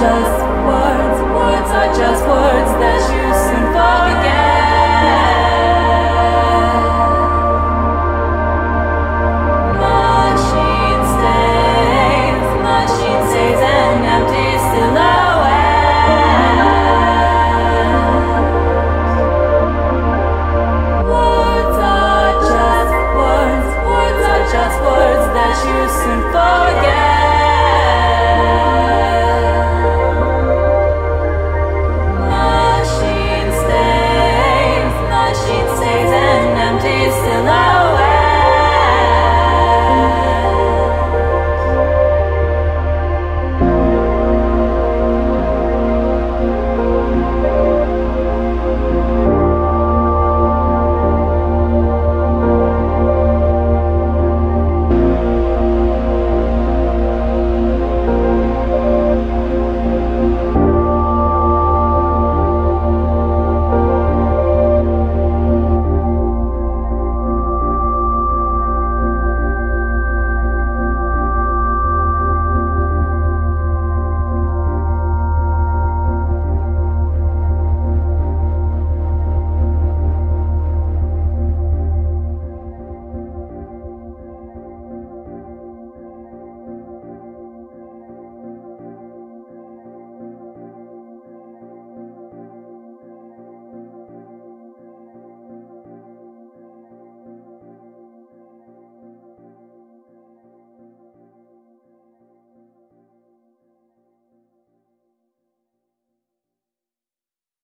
just